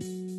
you.